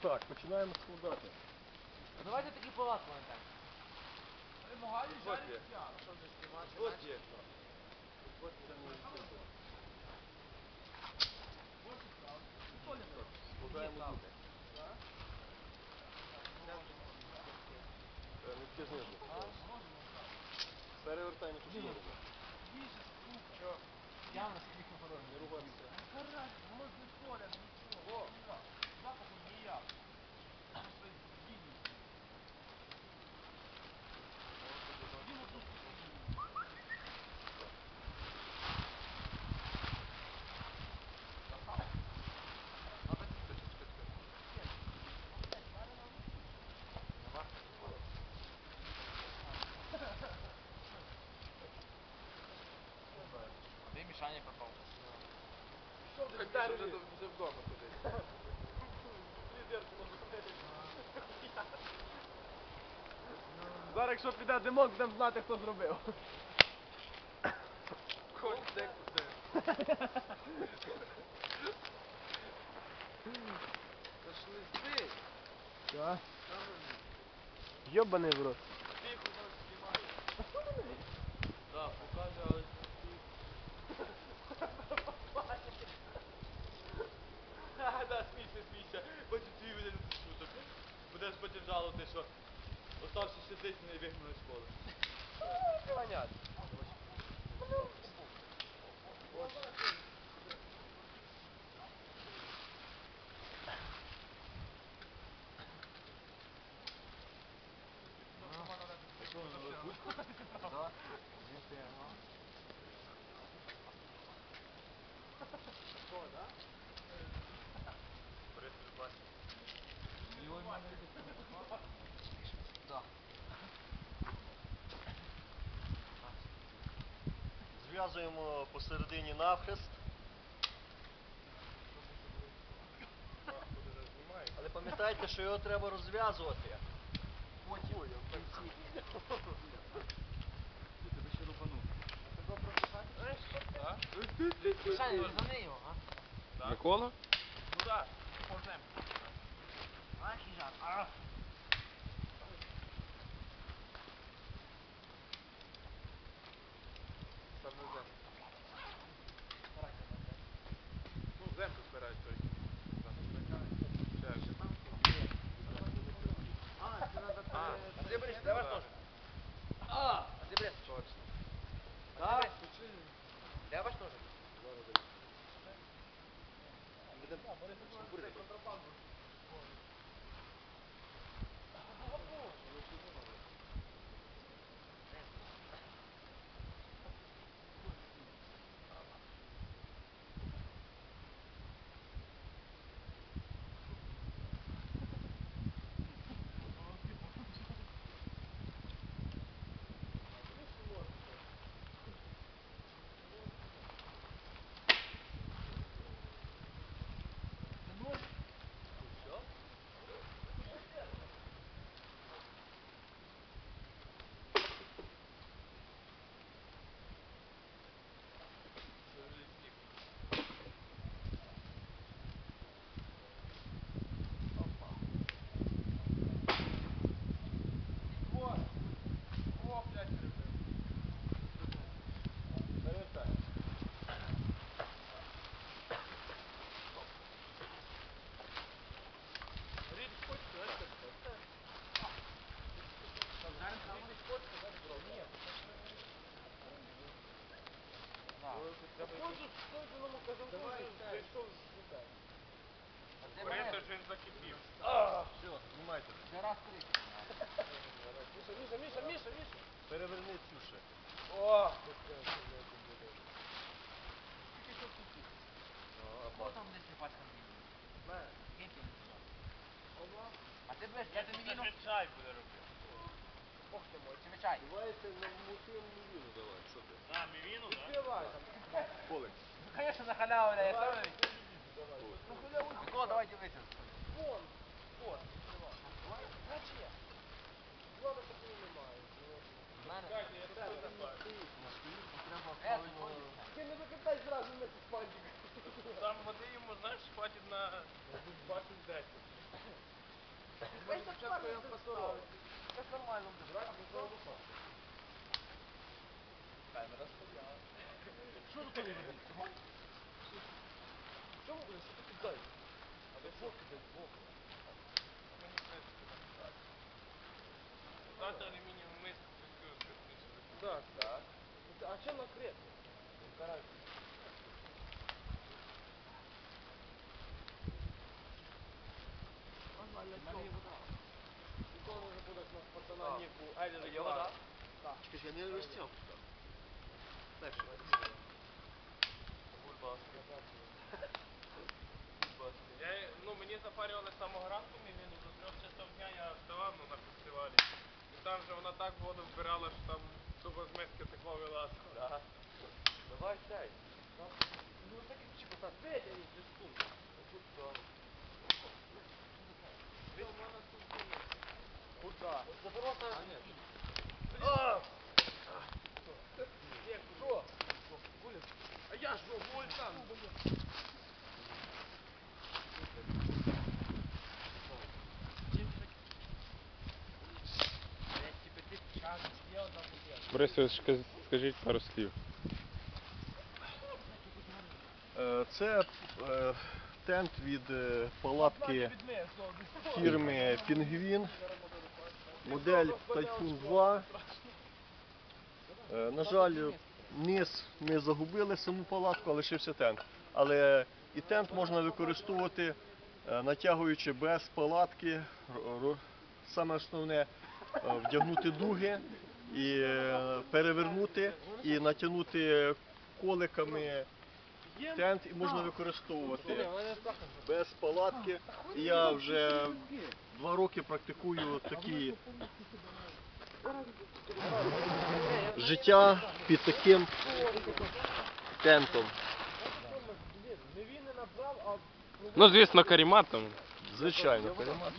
Так, починаємо складати. Давайте такі палатку на так. Вот жарить є. я. От є. Складаємо дути. Е, Нитки знизу. Перевертаємо ту сторону. Я на собі охорони. Не. Гаразд, мороз не Мішаня попав. Вже вже вдома сидить. Зараз, якщо піде димок, будемо знати, хто зробив. Хоч де куди. Та ж не збий. Що? Йобаний в рот. Тихо нас знімає. Так, покаже, але... Ха, да, смійся, смійся. Потім твій буде не шуток. Будеш потім жалувати, що остався ще десь не вигнали з школи. Понятно. Зв'язуємо посередині навхрест. Але пам'ятайте, що його треба розв'язувати. Потім. в кінці. Мішаня, верзани його, а? Микола? Ну так, повзем. Ах, і жар. А. Саме землю. Ну, землю збирають той. Ще. А, А ти береш, давай теж. А, а ти береш. точно. Так. Де ваш теж? О, Все, знімайте. Це раз три. Міша, Міша, Міша, Міша. Ще. Хто там десь не мені. А ти береш, я тобі віну. чай буде робити. Ох ти мой, чай? Давайте на мусину віну давай, що ти? А, мівіну, так? Колекс. Ну, конечно, на халяву, я сам не Микола, давай дивися. В мене? Е, ти ходиш. Там води йому, знаєш, хватить на Бачу 10. Спочатку його поставив. Це нормально буде. Камера стояла. Що ви коли робите? Що ви будете? Що ти дай? А де фотки десь збоку? Дати алюмінієву миску, прикрив, крепніше. Так, так. А чим накрити? Карась. Ніколи не будеш на пацана ніку. Елі А є вода? Так. Скажи, я не розтяг. Так, що Бульбаски. Я, ну, мені запарювали з самого ранку, мій він до трьох часов дня я вставав ну, на фестивалі. І там же вона так воду збирала, що там тупо з миски текло вилазило. Да. Давай цей. Ну так як чіпа так. Витягніть зі сумки. Тут так. Куда? Заворота. А, ні. А! Що? Гуля? А я що, воль там? Борисович, сказ- скажіть пару слів. Е, Це е, тент від е, палатки фірми Пінгвін, модель Typhoon 2. Е, На жаль, низ ми загубили саму палатку, а лишився тент. Але і тент можна використовувати, е, натягуючи без палатки. Саме основне е, вдягнути дуги і перевернути і натягнути коликами тент і можна використовувати без палатки. Я вже два роки практикую такі життя під таким тентом. Ну, звісно, каріматом. Звичайно, переймати.